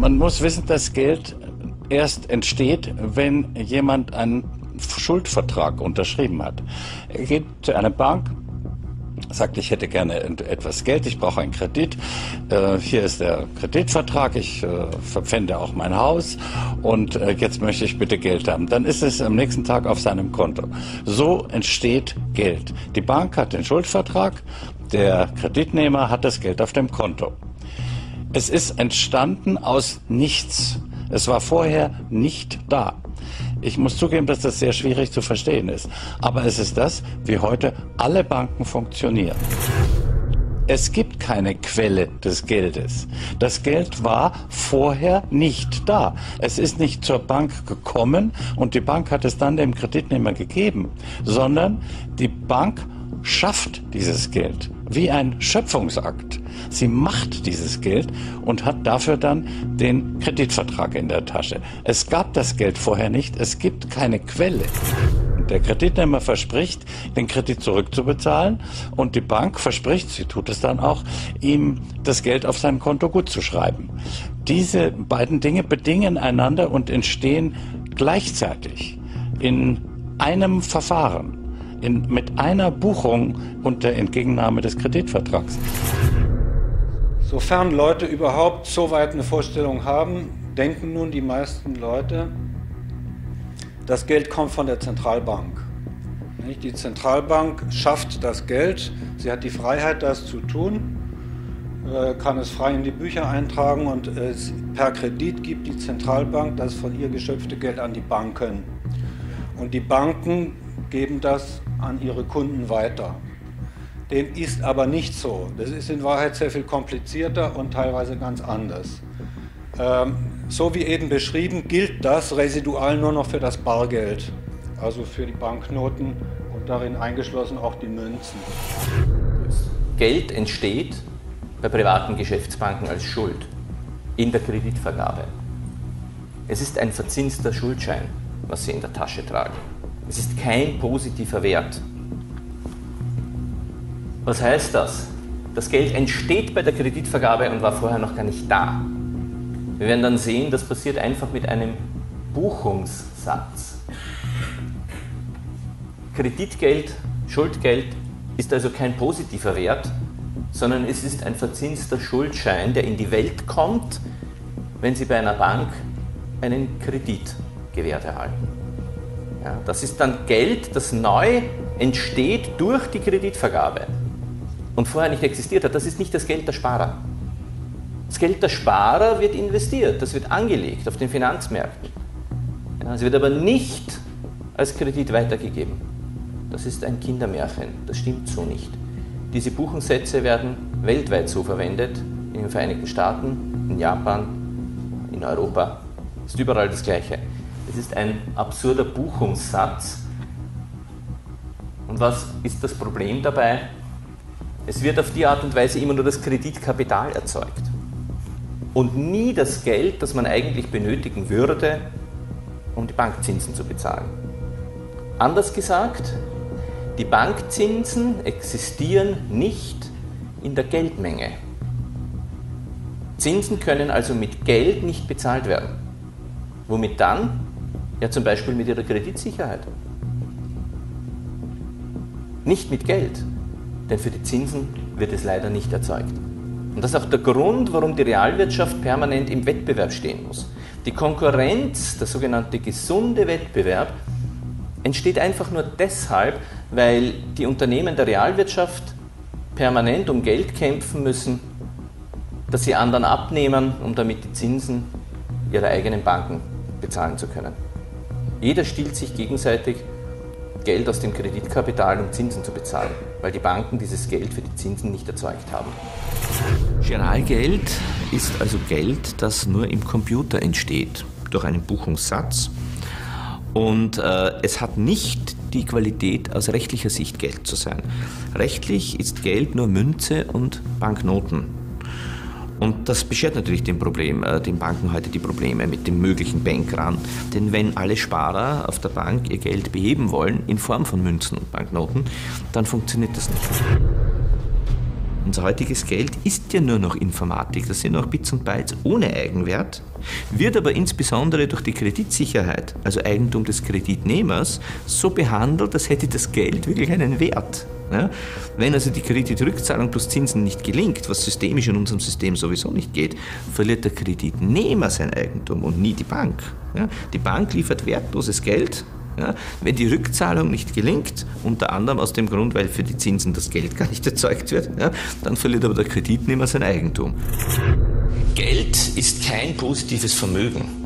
Man muss wissen, dass Geld erst entsteht, wenn jemand einen Schuldvertrag unterschrieben hat. Er geht zu einer Bank, sagt, ich hätte gerne etwas Geld, ich brauche einen Kredit. Äh, hier ist der Kreditvertrag, ich äh, verpfände auch mein Haus und äh, jetzt möchte ich bitte Geld haben. Dann ist es am nächsten Tag auf seinem Konto. So entsteht Geld. Die Bank hat den Schuldvertrag, der Kreditnehmer hat das Geld auf dem Konto. Es ist entstanden aus nichts. Es war vorher nicht da. Ich muss zugeben, dass das sehr schwierig zu verstehen ist. Aber es ist das, wie heute alle Banken funktionieren. Es gibt keine Quelle des Geldes. Das Geld war vorher nicht da. Es ist nicht zur Bank gekommen und die Bank hat es dann dem Kreditnehmer gegeben, sondern die Bank schafft dieses Geld wie ein Schöpfungsakt. Sie macht dieses Geld und hat dafür dann den Kreditvertrag in der Tasche. Es gab das Geld vorher nicht, es gibt keine Quelle. Der Kreditnehmer verspricht, den Kredit zurückzubezahlen und die Bank verspricht, sie tut es dann auch, ihm das Geld auf sein Konto gut zu schreiben. Diese beiden Dinge bedingen einander und entstehen gleichzeitig in einem Verfahren in, mit einer Buchung und der Entgegennahme des Kreditvertrags. Sofern Leute überhaupt so weit eine Vorstellung haben, denken nun die meisten Leute, das Geld kommt von der Zentralbank. Die Zentralbank schafft das Geld, sie hat die Freiheit, das zu tun, äh, kann es frei in die Bücher eintragen und per Kredit gibt die Zentralbank das von ihr geschöpfte Geld an die Banken. Und die Banken geben das an ihre Kunden weiter. Dem ist aber nicht so. Das ist in Wahrheit sehr viel komplizierter und teilweise ganz anders. Ähm, so wie eben beschrieben, gilt das residual nur noch für das Bargeld, also für die Banknoten und darin eingeschlossen auch die Münzen. Geld entsteht bei privaten Geschäftsbanken als Schuld in der Kreditvergabe. Es ist ein verzinster Schuldschein, was Sie in der Tasche tragen. Es ist kein positiver Wert. Was heißt das? Das Geld entsteht bei der Kreditvergabe und war vorher noch gar nicht da. Wir werden dann sehen, das passiert einfach mit einem Buchungssatz. Kreditgeld, Schuldgeld ist also kein positiver Wert, sondern es ist ein verzinster Schuldschein, der in die Welt kommt, wenn Sie bei einer Bank einen Kredit gewährt erhalten. Ja, das ist dann Geld, das neu entsteht durch die Kreditvergabe und vorher nicht existiert hat. Das ist nicht das Geld der Sparer. Das Geld der Sparer wird investiert, das wird angelegt auf den Finanzmärkten. Es wird aber nicht als Kredit weitergegeben. Das ist ein Kindermärchen, das stimmt so nicht. Diese Buchungssätze werden weltweit so verwendet, in den Vereinigten Staaten, in Japan, in Europa. Ist überall das Gleiche. Es ist ein absurder Buchungssatz. Und was ist das Problem dabei? Es wird auf die Art und Weise immer nur das Kreditkapital erzeugt und nie das Geld, das man eigentlich benötigen würde, um die Bankzinsen zu bezahlen. Anders gesagt, die Bankzinsen existieren nicht in der Geldmenge. Zinsen können also mit Geld nicht bezahlt werden. Womit dann? Ja, zum Beispiel mit ihrer Kreditsicherheit. Nicht mit Geld, denn für die Zinsen wird es leider nicht erzeugt. Und das ist auch der Grund, warum die Realwirtschaft permanent im Wettbewerb stehen muss. Die Konkurrenz, der sogenannte gesunde Wettbewerb, entsteht einfach nur deshalb, weil die Unternehmen der Realwirtschaft permanent um Geld kämpfen müssen, das sie anderen abnehmen, um damit die Zinsen ihrer eigenen Banken bezahlen zu können. Jeder stiehlt sich gegenseitig Geld aus dem Kreditkapital, um Zinsen zu bezahlen, weil die Banken dieses Geld für die Zinsen nicht erzeugt haben. Giralgeld ist also Geld, das nur im Computer entsteht, durch einen Buchungssatz. Und äh, es hat nicht die Qualität, aus rechtlicher Sicht Geld zu sein. Rechtlich ist Geld nur Münze und Banknoten. Und das beschert natürlich den, Problem, äh, den Banken heute die Probleme mit dem möglichen Bankrun. Denn wenn alle Sparer auf der Bank ihr Geld beheben wollen, in Form von Münzen und Banknoten, dann funktioniert das nicht. Unser heutiges Geld ist ja nur noch Informatik, das sind noch Bits und Bytes ohne Eigenwert, wird aber insbesondere durch die Kreditsicherheit, also Eigentum des Kreditnehmers, so behandelt, als hätte das Geld wirklich einen Wert. Ja? Wenn also die Kreditrückzahlung plus Zinsen nicht gelingt, was systemisch in unserem System sowieso nicht geht, verliert der Kreditnehmer sein Eigentum und nie die Bank. Ja? Die Bank liefert wertloses Geld. Ja? Wenn die Rückzahlung nicht gelingt, unter anderem aus dem Grund, weil für die Zinsen das Geld gar nicht erzeugt wird, dann verliert aber der Kreditnehmer sein Eigentum. Geld ist kein positives Vermögen.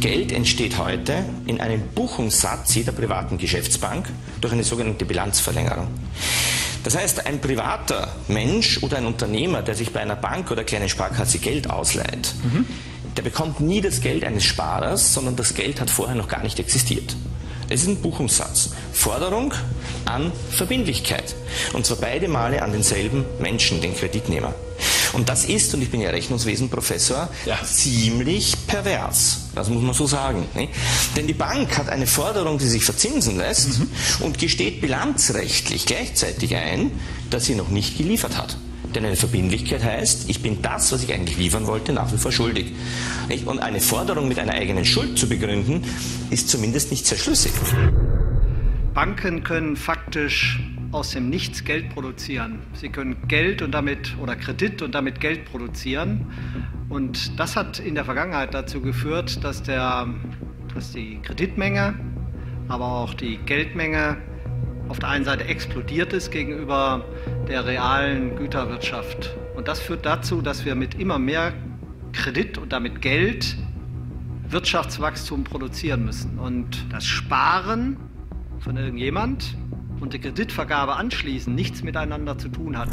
Geld entsteht heute in einem Buchungssatz jeder privaten Geschäftsbank durch eine sogenannte Bilanzverlängerung. Das heißt, ein privater Mensch oder ein Unternehmer, der sich bei einer Bank oder kleinen Sparkasse Geld ausleiht, mhm. der bekommt nie das Geld eines Sparers, sondern das Geld hat vorher noch gar nicht existiert. Es ist ein Buchungssatz. Forderung an Verbindlichkeit. Und zwar beide Male an denselben Menschen, den Kreditnehmer. Und das ist, und ich bin ja Rechnungswesenprofessor, ja. ziemlich pervers. Das muss man so sagen. Ne? Denn die Bank hat eine Forderung, die sich verzinsen lässt mhm. und gesteht bilanzrechtlich gleichzeitig ein, dass sie noch nicht geliefert hat. Denn eine Verbindlichkeit heißt, ich bin das, was ich eigentlich liefern wollte, nach wie vor schuldig. Und eine Forderung mit einer eigenen Schuld zu begründen, ist zumindest nicht sehr schlüssig. Banken können faktisch aus dem Nichts Geld produzieren. Sie können Geld und damit oder Kredit und damit Geld produzieren. Und das hat in der Vergangenheit dazu geführt, dass, der, dass die Kreditmenge, aber auch die Geldmenge auf der einen Seite explodiert ist gegenüber der realen Güterwirtschaft. Und das führt dazu, dass wir mit immer mehr Kredit und damit Geld Wirtschaftswachstum produzieren müssen. Und das Sparen von irgendjemand und die Kreditvergabe anschließend nichts miteinander zu tun hat.